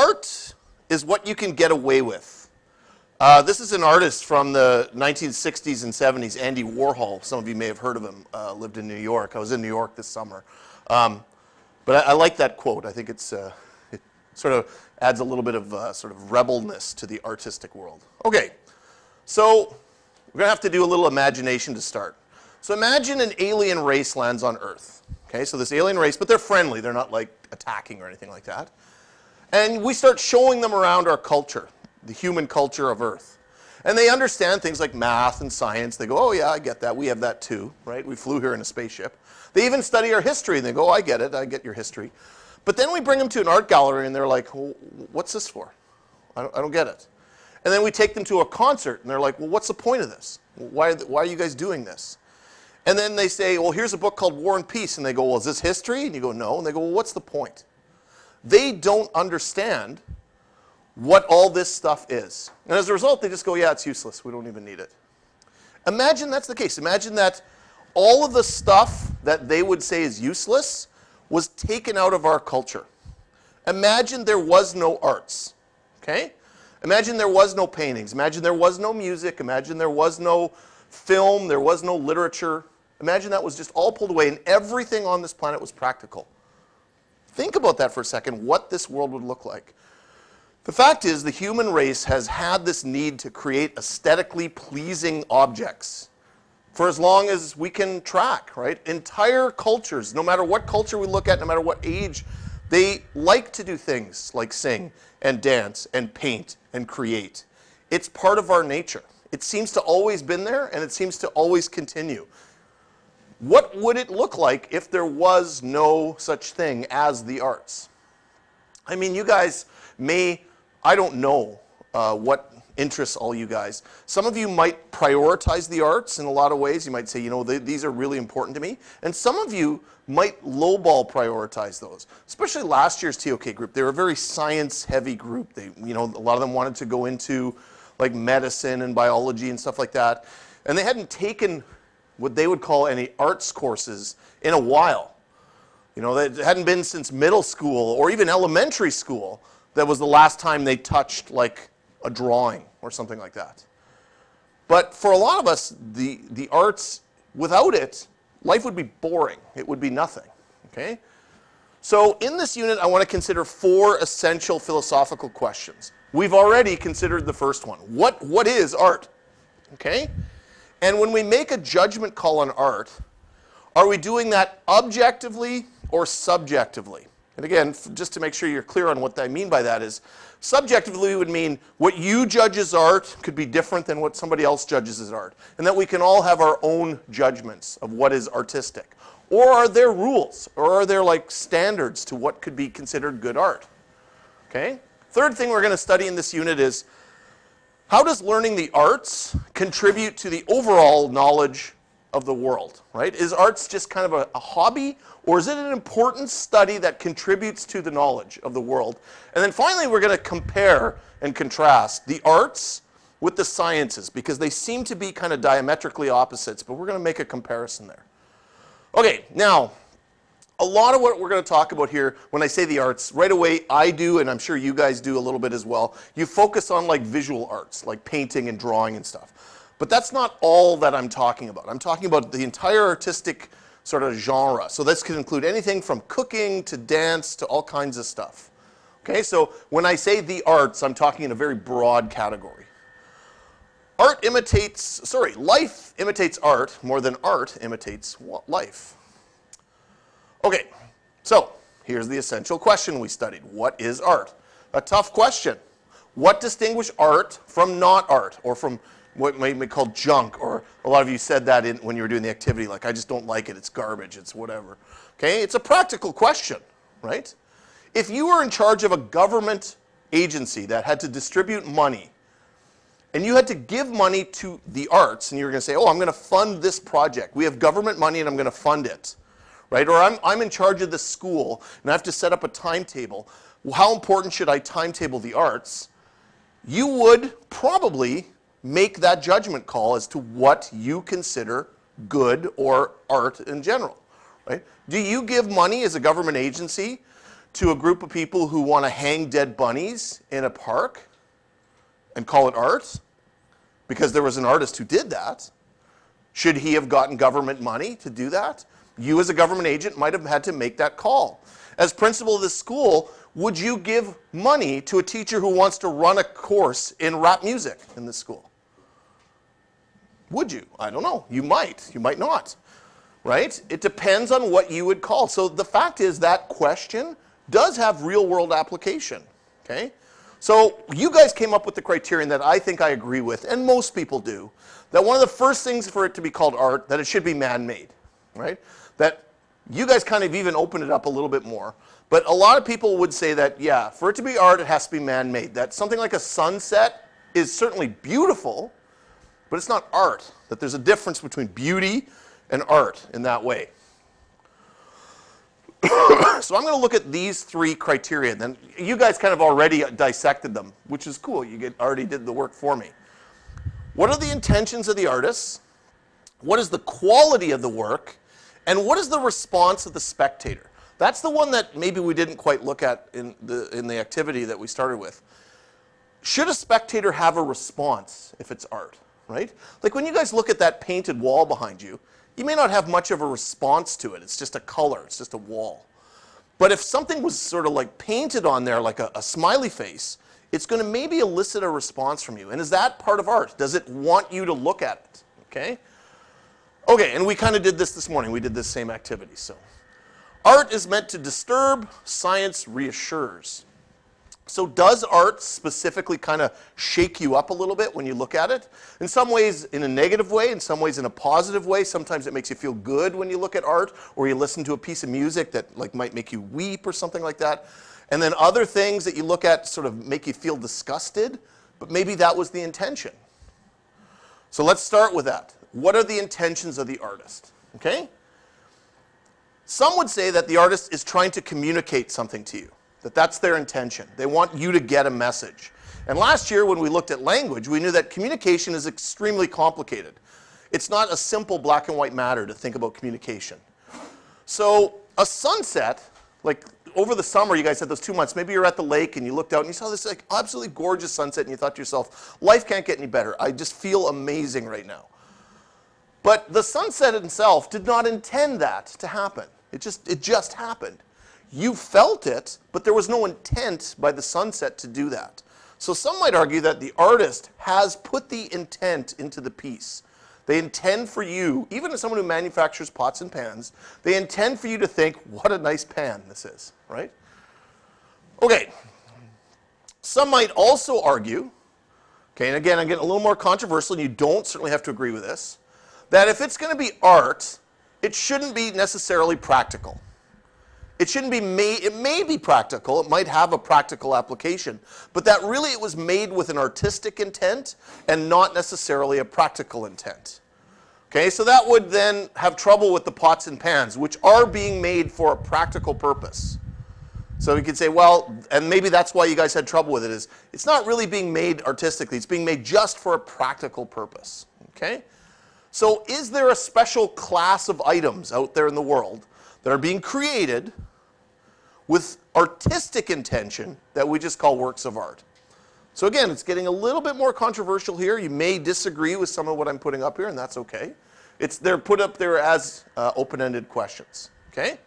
art is what you can get away with. Uh, this is an artist from the 1960s and 70s, Andy Warhol. Some of you may have heard of him, uh, lived in New York. I was in New York this summer. Um, but I, I, like that quote. I think it's, uh, it sort of adds a little bit of uh, sort of rebelness to the artistic world. Okay, so we're going to have to do a little imagination to start. So imagine an alien race lands on Earth. Okay, so this alien race, but they're friendly. They're not like attacking or anything like that. And we start showing them around our culture, the human culture of Earth. And they understand things like math and science. They go, oh yeah, I get that. We have that too, right? We flew here in a spaceship. They even study our history and they go, oh, I get it. I get your history. But then we bring them to an art gallery and they're like, well, what's this for? I don't, I don't get it. And then we take them to a concert and they're like, well, what's the point of this? Why, why are you guys doing this? And then they say, well, here's a book called War and Peace. And they go, well, is this history? And you go, no. And they go, well, what's the point? They don't understand what all this stuff is. And as a result, they just go, yeah, it's useless. We don't even need it. Imagine that's the case. Imagine that all of the stuff that they would say is useless was taken out of our culture. Imagine there was no arts, okay? Imagine there was no paintings. Imagine there was no music. Imagine there was no film. There was no literature. Imagine that was just all pulled away and everything on this planet was practical. Think about that for a second, what this world would look like. The fact is, the human race has had this need to create aesthetically pleasing objects for as long as we can track, right? Entire cultures, no matter what culture we look at, no matter what age, they like to do things like sing and dance and paint and create. It's part of our nature. It seems to always been there and it seems to always continue. What would it look like if there was no such thing as the arts? I mean, you guys may, I don't know uh, what interests all you guys. Some of you might prioritize the arts in a lot of ways. You might say, you know, they, these are really important to me. And some of you might lowball prioritize those, especially last year's TOK group. They were a very science-heavy group. They, you know, a lot of them wanted to go into like medicine and biology and stuff like that. And they hadn't taken what they would call any arts courses in a while. You know, it hadn't been since middle school or even elementary school that was the last time they touched like a drawing or something like that. But for a lot of us, the, the arts, without it, life would be boring. It would be nothing, okay? So in this unit, I want to consider four essential philosophical questions. We've already considered the first one. What, what is art? Okay? And when we make a judgment call on art, are we doing that objectively or subjectively? And again, just to make sure you're clear on what I mean by that is, subjectively would mean what you judge as art could be different than what somebody else judges as art. And that we can all have our own judgments of what is artistic. Or are there rules? Or are there like standards to what could be considered good art? Okay? Third thing we're going to study in this unit is how does learning the arts contribute to the overall knowledge of the world, right? Is arts just kind of a, a, hobby, or is it an important study that contributes to the knowledge of the world? And then finally, we're going to compare and contrast the arts with the sciences, because they seem to be kind of diametrically opposites, but we're going to make a comparison there. Okay, now, a lot of what we're going to talk about here, when I say the arts, right away I do, and I'm sure you guys do a little bit as well. You focus on like visual arts, like painting and drawing and stuff. But that's not all that I'm talking about. I'm talking about the entire artistic sort of genre. So this could include anything from cooking to dance to all kinds of stuff. Okay, so when I say the arts, I'm talking in a very broad category. Art imitates, sorry, life imitates art more than art imitates life. Okay, so here's the essential question we studied. What is art? A tough question. What distinguishes art from not art or from what might be called junk or a lot of you said that in, when you were doing the activity like I just don't like it, it's garbage, it's whatever. Okay, it's a practical question, right? If you were in charge of a government agency that had to distribute money and you had to give money to the arts and you were going to say, oh, I'm going to fund this project. We have government money and I'm going to fund it right? Or I'm, I'm in charge of the school and I have to set up a timetable. How important should I timetable the arts? You would probably make that judgment call as to what you consider good or art in general, right? Do you give money as a government agency to a group of people who want to hang dead bunnies in a park and call it art? Because there was an artist who did that. Should he have gotten government money to do that? You, as a government agent, might have had to make that call. As principal of this school, would you give money to a teacher who wants to run a course in rap music in this school? Would you? I don't know. You might. You might not. Right? It depends on what you would call. So the fact is that question does have real world application. Okay? So you guys came up with the criterion that I think I agree with, and most people do, that one of the first things for it to be called art, that it should be man-made, right? That you guys kind of even open it up a little bit more. But a lot of people would say that, yeah, for it to be art, it has to be man-made. That something like a sunset is certainly beautiful, but it's not art. That there's a difference between beauty and art in that way. so I'm going to look at these three criteria. Then you guys kind of already dissected them, which is cool. You get, already did the work for me. What are the intentions of the artists? What is the quality of the work? And what is the response of the spectator? That's the one that maybe we didn't quite look at in the, in the activity that we started with. Should a spectator have a response if it's art, right? Like when you guys look at that painted wall behind you, you may not have much of a response to it. It's just a color, it's just a wall. But if something was sort of like painted on there like a, a smiley face, it's going to maybe elicit a response from you. And is that part of art? Does it want you to look at it? Okay? Okay, and we kind of did this this morning. We did this same activity. So, art is meant to disturb, science reassures. So does art specifically kind of shake you up a little bit when you look at it? In some ways in a negative way, in some ways in a positive way. Sometimes it makes you feel good when you look at art or you listen to a piece of music that like might make you weep or something like that. And then other things that you look at sort of make you feel disgusted, but maybe that was the intention. So let's start with that. What are the intentions of the artist? Okay? Some would say that the artist is trying to communicate something to you that that's their intention. They want you to get a message. And last year, when we looked at language, we knew that communication is extremely complicated. It's not a simple black and white matter to think about communication. So, a sunset, like over the summer, you guys had those two months, maybe you're at the lake and you looked out and you saw this like absolutely gorgeous sunset and you thought to yourself, life can't get any better. I just feel amazing right now. But the sunset itself did not intend that to happen. It just, it just happened. You felt it, but there was no intent by the sunset to do that. So some might argue that the artist has put the intent into the piece. They intend for you, even as someone who manufactures pots and pans, they intend for you to think, what a nice pan this is, right? Okay. Some might also argue, okay, and again, I'm getting a little more controversial, and you don't certainly have to agree with this, that if it's going to be art, it shouldn't be necessarily practical. It shouldn't be made, it may be practical, it might have a practical application, but that really it was made with an artistic intent and not necessarily a practical intent. Okay, so that would then have trouble with the pots and pans, which are being made for a practical purpose. So we could say, well, and maybe that's why you guys had trouble with it, is it's not really being made artistically, it's being made just for a practical purpose. Okay? So is there a special class of items out there in the world that are being created with artistic intention that we just call works of art. So again, it's getting a little bit more controversial here. You may disagree with some of what I'm putting up here, and that's okay. It's, they're put up there as uh, open-ended questions, okay?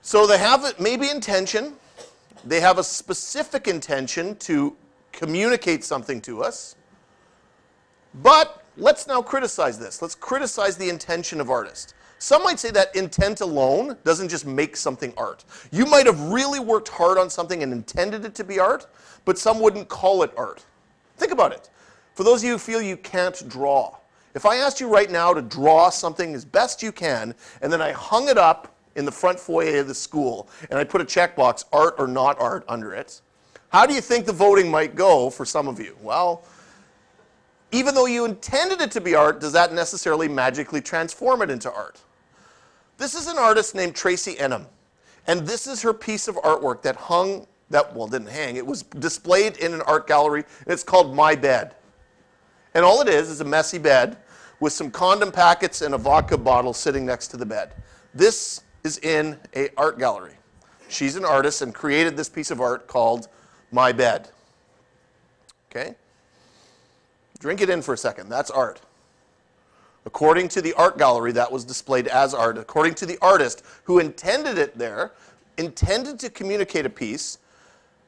So they have it, maybe intention. They have a specific intention to communicate something to us. But let's now criticize this. Let's criticize the intention of artists. Some might say that intent alone doesn't just make something art. You might have really worked hard on something and intended it to be art, but some wouldn't call it art. Think about it. For those of you who feel you can't draw, if I asked you right now to draw something as best you can, and then I hung it up in the front foyer of the school, and I put a checkbox, art or not art, under it, how do you think the voting might go for some of you? Well, even though you intended it to be art, does that necessarily magically transform it into art? This is an artist named Tracey Emin. And this is her piece of artwork that hung, that, well, didn't hang, it was displayed in an art gallery. And it's called My Bed. And all it is is a messy bed with some condom packets and a vodka bottle sitting next to the bed. This is in a art gallery. she's an artist and created this piece of art called My Bed. Okay? Drink it in for a second. That's art. According to the art gallery, that was displayed as art. According to the artist who intended it there, intended to communicate a piece,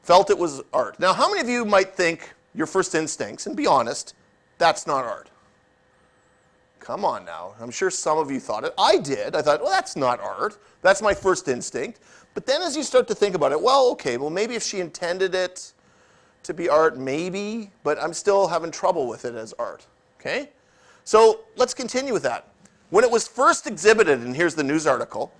felt it was art. Now, how many of you might think your first instincts, and be honest, that's not art? Come on now. I'm sure some of you thought it. I did. I thought, well, that's not art. That's my first instinct. But then as you start to think about it, well, okay, well, maybe if she intended it to be art, maybe, but I'm still having trouble with it as art. Okay? So let's continue with that. When it was first exhibited, and here's the news article,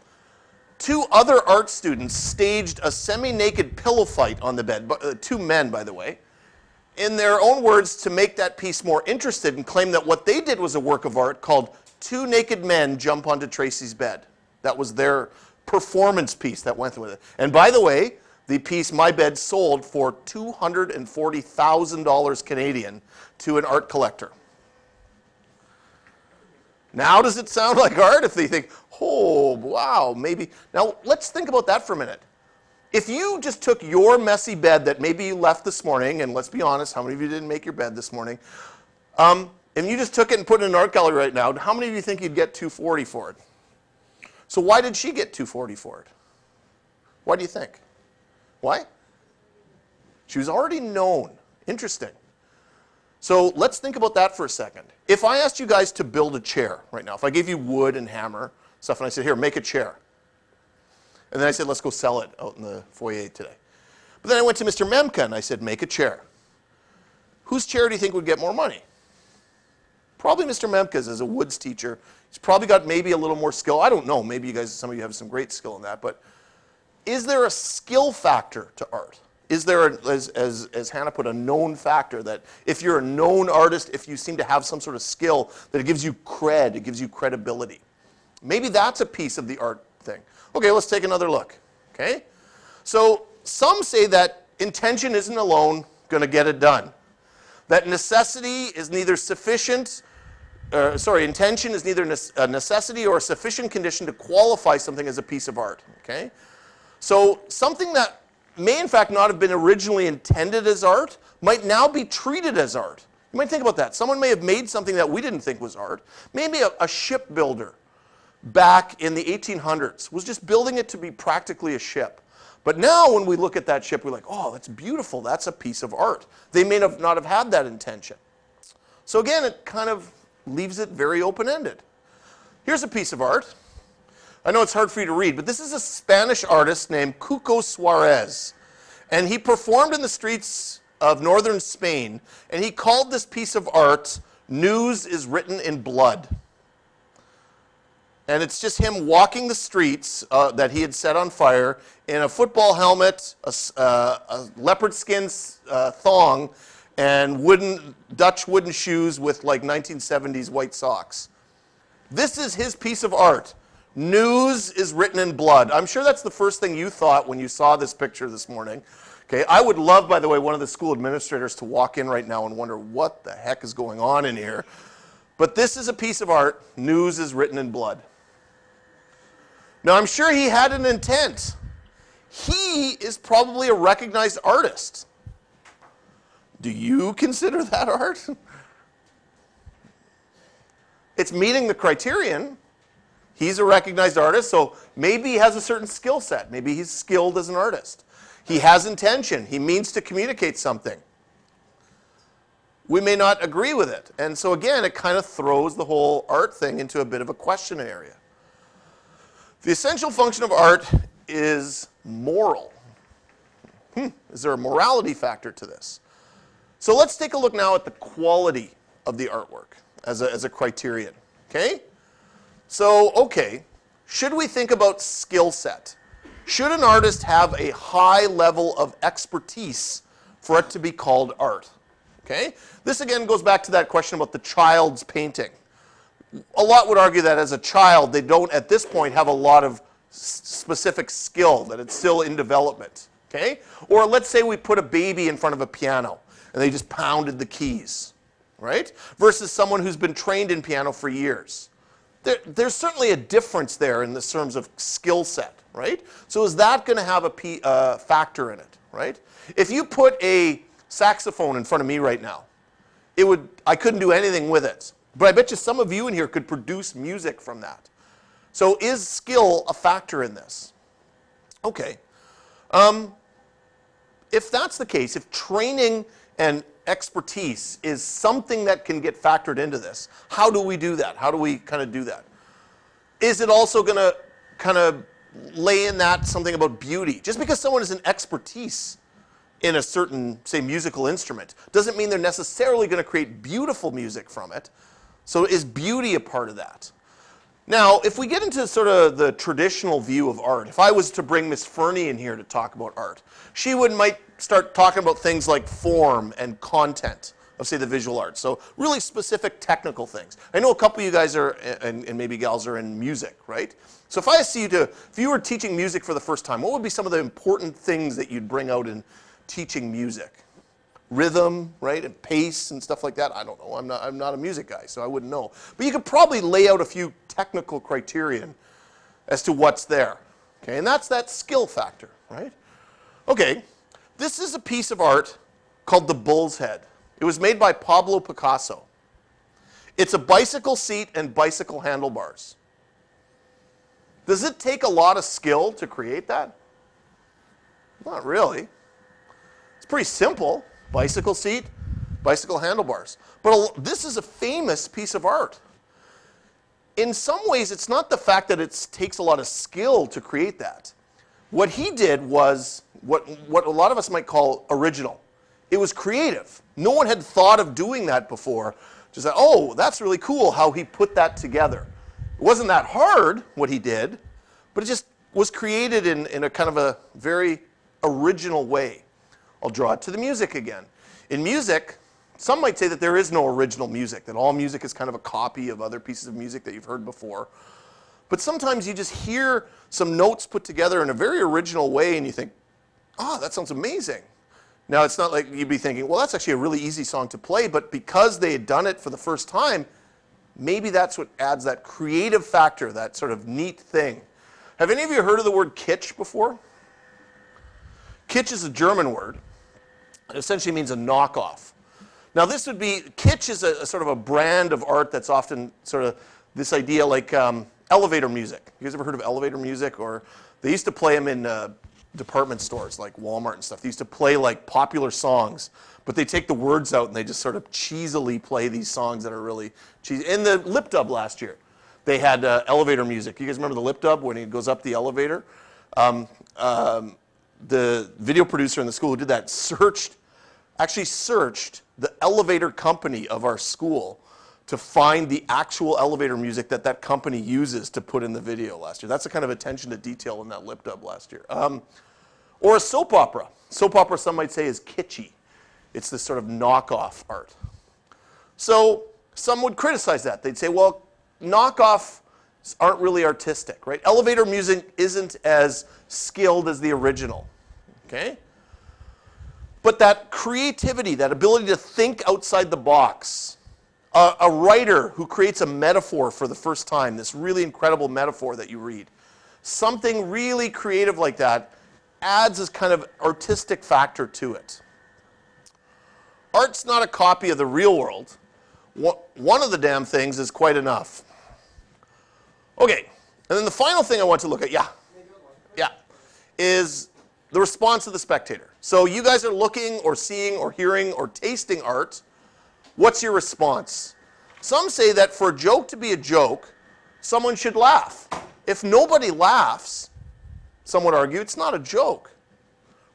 two other art students staged a semi-naked pillow fight on the bed, uh, two men, by the way, in their own words to make that piece more interested and claim that what they did was a work of art called Two Naked Men Jump Onto Tracey's Bed. That was their performance piece that went with it. And by the way, the piece My Bed sold for $240,000 Canadian to an art collector. Now, does it sound like art if they think, oh, wow, maybe? Now, let's think about that for a minute. If you just took your messy bed that maybe you left this morning, and let's be honest, how many of you didn't make your bed this morning? Um, and you just took it and put it in an art gallery right now, how many of you think you'd get 240 for it? So why did she get 240 for it? Why do you think? Why? She was already known. Interesting. So let's think about that for a second. If I asked you guys to build a chair right now, if I gave you wood and hammer stuff and I said, here, make a chair. And then I said, let's go sell it out in the foyer today. But then I went to Mr. Memka and I said, make a chair. Whose chair do you think would get more money? Probably Mr. Memka's as a woods teacher. He's probably got maybe a little more skill. I don't know. Maybe you guys, some of you have some great skill in that. But is there a skill factor to art? is there, a, as, as, as Hannah put, a known factor that if you're a known artist, if you seem to have some sort of skill, that it gives you cred, it gives you credibility? Maybe that's a piece of the art thing. Okay, let's take another look. Okay? So some say that intention isn't alone going to get it done. That necessity is neither sufficient, uh, sorry, intention is neither a necessity or a sufficient condition to qualify something as a piece of art. Okay? So something that may in fact not have been originally intended as art, might now be treated as art. You might think about that. Someone may have made something that we didn't think was art. Maybe a, a shipbuilder back in the 1800s was just building it to be practically a ship. But now when we look at that ship, we're like, oh, that's beautiful. That's a piece of art. They may have not have had that intention. So again, it kind of leaves it very open-ended. Here's a piece of art. I know it's hard for you to read, but this is a Spanish artist named Cuco Suarez. And he performed in the streets of northern Spain, and he called this piece of art, News is Written in Blood. And it's just him walking the streets uh, that he had set on fire in a football helmet, a, uh, a leopard skin uh, thong, and wooden Dutch wooden shoes with like 1970s white socks. This is his piece of art. News is written in blood. I'm sure that's the first thing you thought when you saw this picture this morning. Okay, I would love, by the way, one of the school administrators to walk in right now and wonder what the heck is going on in here. But this is a piece of art. News is written in blood. Now, I'm sure he had an intent. He is probably a recognized artist. Do you consider that art? It's meeting the criterion. He's a recognized artist, so maybe he has a certain skill set. Maybe he's skilled as an artist. He has intention. He means to communicate something. We may not agree with it. And so again, it kind of throws the whole art thing into a bit of a question area. The essential function of art is moral. Hmm, is there a morality factor to this? So let's take a look now at the quality of the artwork as a, as a criterion. Okay? So, okay, should we think about skill set? Should an artist have a high level of expertise for it to be called art? Okay? This again goes back to that question about the child's painting. A lot would argue that as a child, they don't at this point have a lot of specific skill, that it's still in development. Okay? Or let's say we put a baby in front of a piano and they just pounded the keys, right? Versus someone who's been trained in piano for years there, there's certainly a difference there in the terms of skill set. right? So is that going to have a P, uh, factor in it, right? If you put a saxophone in front of me right now, it would, I couldn't do anything with it. But I bet you some of you in here could produce music from that. So is skill a factor in this? Okay. Um, if that's the case, if training and expertise is something that can get factored into this, how do we do that? How do we kind of do that? Is it also going to kind of lay in that something about beauty? Just because someone is an expertise in a certain, say, musical instrument doesn't mean they're necessarily going to create beautiful music from it. So is beauty a part of that? Now, if we get into sort of the traditional view of art, if I was to bring Miss Fernie in here to talk about art, she would might start talking about things like form and content of say the visual arts. So really specific technical things. I know a couple of you guys are, and, and maybe gals are in music, right? So if I asked you to, if you were teaching music for the first time, what would be some of the important things that you'd bring out in teaching music? Rhythm, right, and pace and stuff like that. I don't know. I'm not, I'm not a music guy, so I wouldn't know. But you could probably lay out a few technical criterion as to what's there. Okay, and that's that skill factor, right? Okay, this is a piece of art called the Bull's Head. It was made by Pablo Picasso. It's a bicycle seat and bicycle handlebars. Does it take a lot of skill to create that? Not really. It's pretty simple bicycle seat, bicycle handlebars. But this is a famous piece of art. In some ways, it's not the fact that it takes a lot of skill to create that. What he did was what, what a lot of us might call original. It was creative. No one had thought of doing that before. Just like, oh, that's really cool how he put that together. It wasn't that hard, what he did, but it just was created in, in a kind of a very original way. I'll draw it to the music again. In music, some might say that there is no original music, that all music is kind of a copy of other pieces of music that you've heard before. But sometimes you just hear some notes put together in a very original way and you think, oh, that sounds amazing. Now, it's not like you'd be thinking, well, that's actually a really easy song to play, but because they had done it for the first time, maybe that's what adds that creative factor, that sort of neat thing. Have any of you heard of the word kitsch before? Kitsch is a German word. It essentially means a knockoff. Now this would be, kitsch is a, a, sort of a brand of art that's often sort of this idea like um, elevator music. You guys ever heard of elevator music? Or they used to play them in uh, department stores like Walmart and stuff. They used to play like popular songs, but they take the words out and they just sort of cheesily play these songs that are really cheesy. In the lip dub last year, they had uh, elevator music. You guys remember the lip dub when he goes up the elevator? Um, um, the video producer in the school who did that searched actually searched the elevator company of our school to find the actual elevator music that that company uses to put in the video last year. That's the kind of attention to detail in that lip dub last year. Um, or a soap opera. Soap opera, some might say, is kitschy. It's this sort of knockoff art. So some would criticize that. They'd say, well, knockoffs aren't really artistic, right? Elevator music isn't as skilled as the original, okay? But that creativity, that ability to think outside the box, a, a, writer who creates a metaphor for the first time, this really incredible metaphor that you read, something really creative like that adds this kind of artistic factor to it. Art's not a copy of the real world. One of the damn things is quite enough. Okay, and then the final thing I want to look at, yeah, yeah, is the response of the spectator. So you guys are looking or seeing or hearing or tasting art. What's your response? Some say that for a joke to be a joke, someone should laugh. If nobody laughs, some would argue it's not a joke.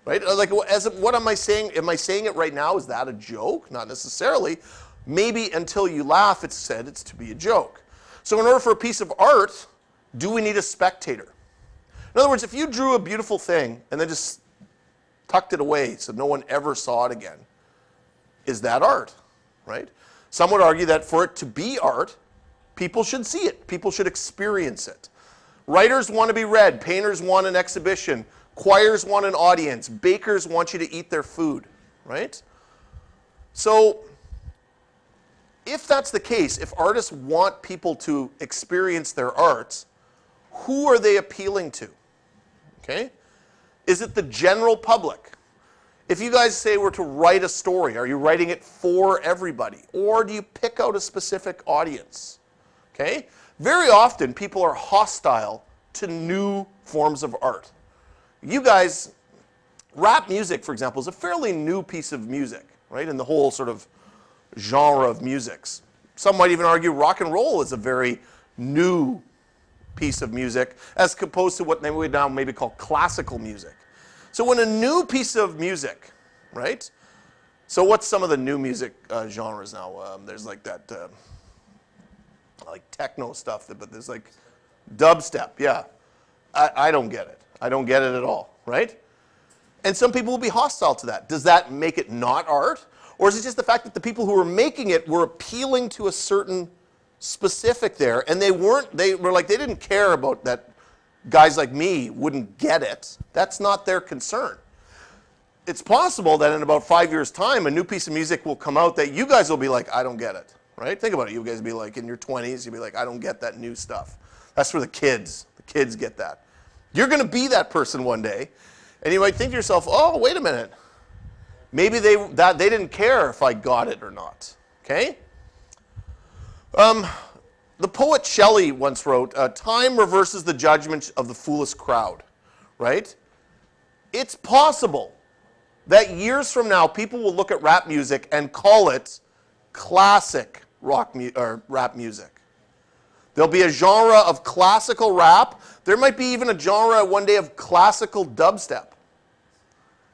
Right? Uh, like, as what am I saying? Am I saying it right now? Is that a joke? Not necessarily. Maybe until you laugh, it's said it's to be a joke. So, in order for a piece of art, do we need a spectator? In other words, if you drew a beautiful thing and then just tucked it away so no one ever saw it again, is that art, right? Some would argue that for it to be art, people should see it, people should experience it. Writers want to be read, painters want an exhibition, choirs want an audience, bakers want you to eat their food, right? So, if that's the case, if artists want people to experience their art, who are they appealing to? Okay? Is it the general public? If you guys say we're to write a story, are you writing it for everybody? Or do you pick out a specific audience? Okay? Very often people are hostile to new forms of art. You guys, rap music, for example, is a fairly new piece of music, right? In the whole sort of genre of musics. Some might even argue rock and roll is a very new piece of music as opposed to what they would now maybe call classical music. So when a new piece of music, right? So what's some of the new music uh, genres now? Um, there's like that, uh, like techno stuff, but there's like dubstep. Yeah, I, I don't get it. I don't get it at all, right? And some people will be hostile to that. Does that make it not art? Or is it just the fact that the people who were making it were appealing to a certain specific there and they weren't, they were like, they didn't care about that guys like me wouldn't get it. That's not their concern. It's possible that in about five years' time, a new piece of music will come out that you guys will be like, I don't get it, right? Think about it. You guys will be like, in your 20s, you'll be like, I don't get that new stuff. That's for the kids. The kids get that. You're going to be that person one day, and you might think to yourself, oh, wait a minute. Maybe they, that, they didn't care if I got it or not, okay? Um, the poet Shelley once wrote, uh, Time reverses the judgment of the foolish crowd, right? It's possible that years from now, people will look at rap music and call it classic rock mu- or rap music. There'll be a genre of classical rap. There might be even a genre one day of classical dubstep.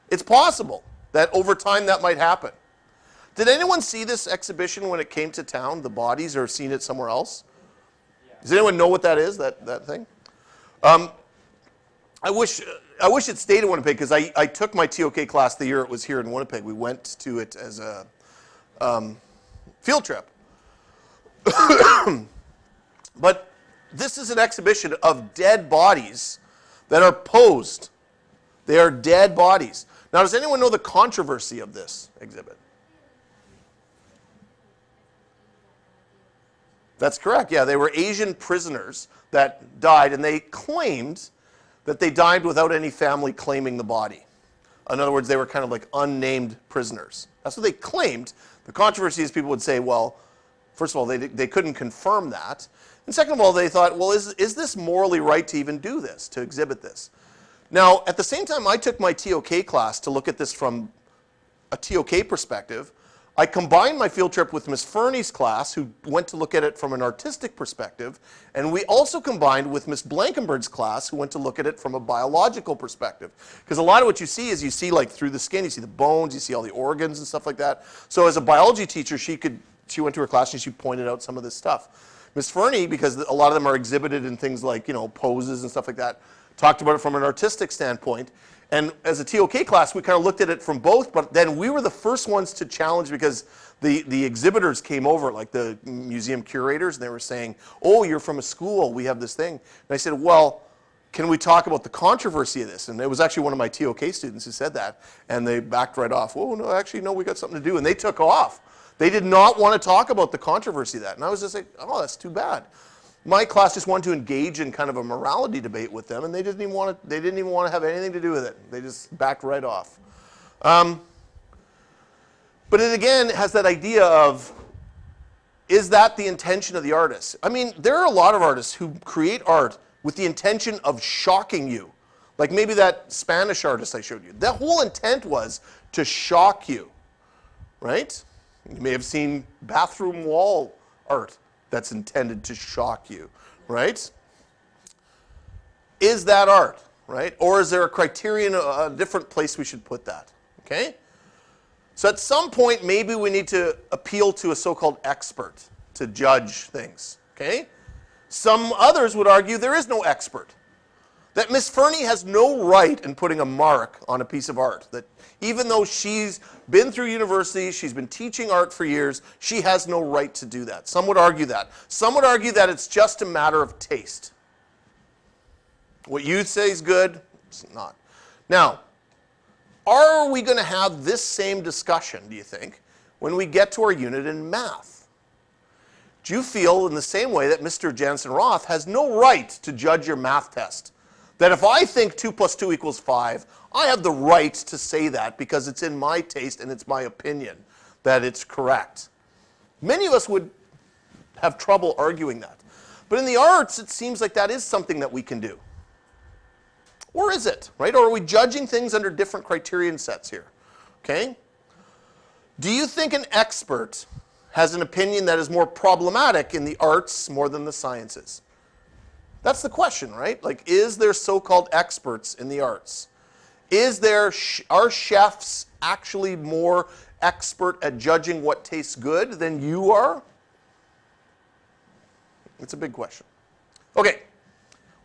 It's possible that over time that might happen. Did anyone see this exhibition when it came to town, the bodies, or seen it somewhere else? Does anyone know what that is, that, that thing? Um, I wish, I wish it stayed in Winnipeg because I, I took my TOK class the year it was here in Winnipeg. We went to it as a um, field trip. but this is an exhibition of dead bodies that are posed. They are dead bodies. Now, does anyone know the controversy of this exhibit? That's correct. Yeah, they were Asian prisoners that died, and they claimed that they died without any family claiming the body. In other words, they were kind of like unnamed prisoners. That's what they claimed. The controversy is people would say, well, first of all, they, they couldn't confirm that. And second of all, they thought, well, is, is this morally right to even do this, to exhibit this? Now, at the same time, I took my TOK class to look at this from a TOK perspective. I combined my field trip with Miss Fernie's class, who went to look at it from an artistic perspective, and we also combined with Miss Blankenbird's class, who went to look at it from a biological perspective. Because a lot of what you see is you see like through the skin, you see the bones, you see all the organs and stuff like that. So as a biology teacher, she could she went to her class and she pointed out some of this stuff. Miss Fernie, because a lot of them are exhibited in things like you know poses and stuff like that, talked about it from an artistic standpoint. And as a TOK class, we kind of looked at it from both, but then we were the first ones to challenge because the, the exhibitors came over, like the museum curators, and they were saying, oh, you're from a school, we have this thing. And I said, well, can we talk about the controversy of this? And it was actually one of my TOK students who said that, and they backed right off. Oh, no, actually, no, we got something to do. And they took off. They did not want to talk about the controversy of that. And I was just like, oh, that's too bad my class just wanted to engage in kind of a morality debate with them, and they didn't even want to, they didn't even want to have anything to do with it. They just backed right off. Um, but it again has that idea of is that the intention of the artist? I mean, there are a lot of artists who create art with the intention of shocking you. Like maybe that Spanish artist I showed you. That whole intent was to shock you, right? You may have seen bathroom wall art that's intended to shock you, right? Is that art, right? Or is there a criterion, a different place we should put that, okay? So at some point, maybe we need to appeal to a so-called expert to judge things, okay? Some others would argue there is no expert. That Miss Fernie has no right in putting a mark on a piece of art. That even though she's been through university, she's been teaching art for years, she has no right to do that. Some would argue that. Some would argue that it's just a matter of taste. What you say is good, it's not. Now, are we going to have this same discussion, do you think, when we get to our unit in math? Do you feel in the same way that Mr. Jansen Roth has no right to judge your math test? That if I think 2 plus 2 equals 5, I have the right to say that because it's in my taste and it's my opinion that it's correct. Many of us would have trouble arguing that. But in the arts, it seems like that is something that we can do. Or is it, right? Or are we judging things under different criterion sets here? Okay? Do you think an expert has an opinion that is more problematic in the arts more than the sciences? That's the question, right? Like, is there so called experts in the arts? Is there, are chefs actually more expert at judging what tastes good than you are? It's a big question. Okay,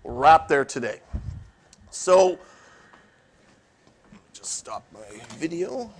we'll wrap there today. So, just stop my video.